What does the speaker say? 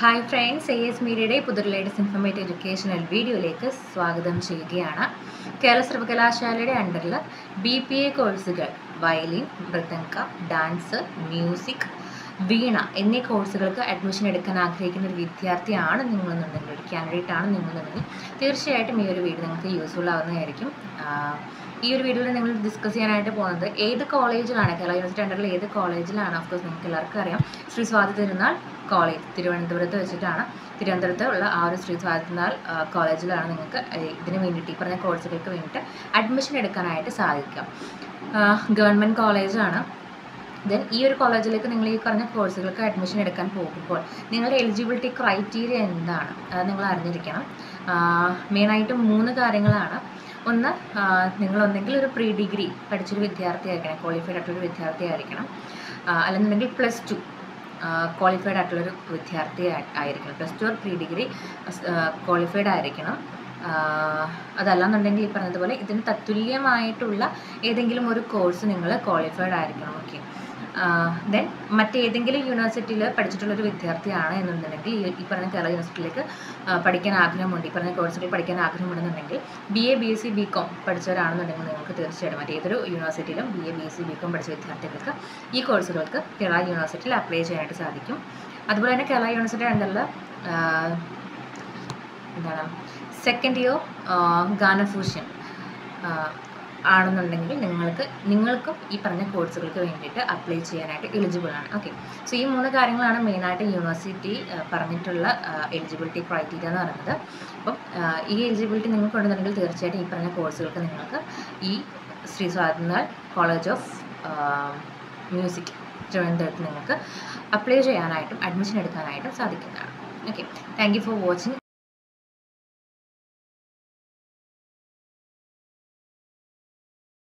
Hi friends A S മീഡിയയുടെ പുതിയ ladies informative educational വീഡിയോയിലേക്ക് സ്വാഗതം ചെയ്യുകയാണ്. കേരള സർവകലാശാലയുടെ അണ്ടറിൽ ബി പി എ കോഴ്സുകൾ വയലിൻ മൃദംഗ ഡാൻസ് മ്യൂസിക് വീണ എന്നീ കോഴ്സുകൾക്ക് അഡ്മിഷൻ എടുക്കാൻ ആഗ്രഹിക്കുന്ന ഒരു വിദ്യാർത്ഥിയാണ് നിങ്ങളെന്നുണ്ടെങ്കിൽ ഒരു കാൻഡിഡേറ്റ് ആണ് നിങ്ങളെന്നുണ്ടെങ്കിൽ തീർച്ചയായിട്ടും ഈ ഒരു വീഡിയോ നിങ്ങൾക്ക് യൂസ്ഫുൾ ആവുന്നതായിരിക്കും. ഈ ഒരു വീഡിയോയിൽ നിങ്ങൾ ഡിസ്കസ് ചെയ്യാനായിട്ട് പോകുന്നത് ഏത് കോളേജിലാണ് കേരള യൂണിവേഴ്സിറ്റി അണ്ടറിൽ ഏത് കോളേജിലാണ് ഓഫ് കോഴ്സ് നിങ്ങൾക്ക് എല്ലാവർക്കും അറിയാം. ശ്രീ സ്വാതി തിരുനാൾ കോളേജ് തിരുവനന്തപുരത്ത് വെച്ചിട്ടാണ്. തിരുവനന്തപുരത്ത് ഉള്ള ആ ഒരു ശ്രീ സ്വാതി തിരുനാൾ കോളേജിലാണ് നിങ്ങൾക്ക് ഇതിന് വേണ്ടിയിട്ട് ഈ പറഞ്ഞ കോഴ്സുകൾക്ക് വേണ്ടിയിട്ട് അഡ്മിഷൻ എടുക്കാനായിട്ട് സാധിക്കാം. ഗവൺമെന്റ് കോളേജാണ് ദെൻ ഈ ഒരു കോളേജിലേക്ക് നിങ്ങൾ ഈ പറഞ്ഞ കോഴ്സുകൾക്ക് അഡ്മിഷൻ എടുക്കാൻ പോകുമ്പോൾ നിങ്ങളുടെ എലിജിബിലിറ്റി ക്രൈറ്റീരിയ എന്താണ്? അത് നിങ്ങൾ അറിഞ്ഞിരിക്കണം. മെയിനായിട്ടും മൂന്ന് കാര്യങ്ങളാണ്. ഒന്ന് നിങ്ങൾ ഒന്നെങ്കിൽ ഒരു പ്രീ ഡിഗ്രി പഠിച്ചൊരു വിദ്യാർത്ഥി ആയിരിക്കണം ക്വാളിഫൈഡ് ആയിട്ടുള്ളൊരു വിദ്യാർത്ഥി ആയിരിക്കണം. അല്ലെന്നുണ്ടെങ്കിൽ പ്ലസ് ടു ക്വാളിഫൈഡ് ആയിട്ടുള്ളൊരു വിദ്യാർത്ഥി ആയിരിക്കണം. Plus two pre degree qualified ആയിരിക്കണം. അതല്ലാന്നുണ്ടെങ്കിൽ ഈ പറഞ്ഞതുപോലെ ഇതിന് തത്തുല്യമായിട്ടുള്ള ഏതെങ്കിലും ഒരു കോഴ്സ് നിങ്ങൾ ക്വാളിഫൈഡ് ആയിരിക്കണം. ഓക്കെ ദെൻ മറ്റേതെങ്കിലും യൂണിവേഴ്സിറ്റിയിൽ പഠിച്ചിട്ടുള്ള ഒരു വിദ്യാർത്ഥിയാണ് എന്നുണ്ടെങ്കിൽ ഈ പറഞ്ഞ കേരള യൂണിവേഴ്സിറ്റിയിലേക്ക് പഠിക്കാൻ ആഗ്രഹമുണ്ട്. ഈ പറഞ്ഞ കോഴ്സുകൾ പഠിക്കാൻ ആഗ്രഹമുണ്ടെന്നുണ്ടെങ്കിൽ B A B S C B com പഠിച്ചവരാണെന്നുണ്ടെങ്കിൽ നിങ്ങൾക്ക് തീർച്ചയായിട്ടും മറ്റേതൊരു യൂണിവേഴ്സിറ്റിയിലും B A B S C B com പഠിച്ച വിദ്യാർത്ഥികൾക്ക് ഈ കോഴ്സുകൾക്ക് കേരള യൂണിവേഴ്സിറ്റിയിൽ അപ്ലൈ ചെയ്യാനായിട്ട് സാധിക്കും. അതുപോലെ തന്നെ കേരള യൂണിവേഴ്സിറ്റി അണ്ടറിൽ എന്താണ്? സെക്കൻഡ് ഇയർ ഗാനഫൂഷൻ. ആണെന്നുണ്ടെങ്കിൽ നിങ്ങൾക്ക് നിങ്ങൾക്കും ഈ പറഞ്ഞ കോഴ്സുകൾക്ക് വേണ്ടിയിട്ട് അപ്ലൈ ചെയ്യാനായിട്ട് എലിജിബിൾ ആണ്. ഓക്കെ സോ ഈ മൂന്ന് കാര്യങ്ങളാണ് മെയിനായിട്ട് യൂണിവേഴ്സിറ്റി പറഞ്ഞിട്ടുള്ള എലിജിബിലിറ്റി ക്രൈറ്റീരിയ എന്ന് പറയുന്നത്. അപ്പം ഈ എലിജിബിലിറ്റി നിങ്ങൾക്ക് ഉണ്ടെന്നുണ്ടെങ്കിൽ തീർച്ചയായിട്ടും ഈ പറഞ്ഞ കോഴ്സുകൾക്ക് നിങ്ങൾക്ക് ഈ Shri Swathi Thirunal college of music തിരുവനന്തപുരത്ത് നിങ്ങൾക്ക് അപ്ലൈ ചെയ്യാനായിട്ടും അഡ്മിഷൻ എടുക്കാനായിട്ടും സാധിക്കുന്നതാണ്. Okay thank you for watching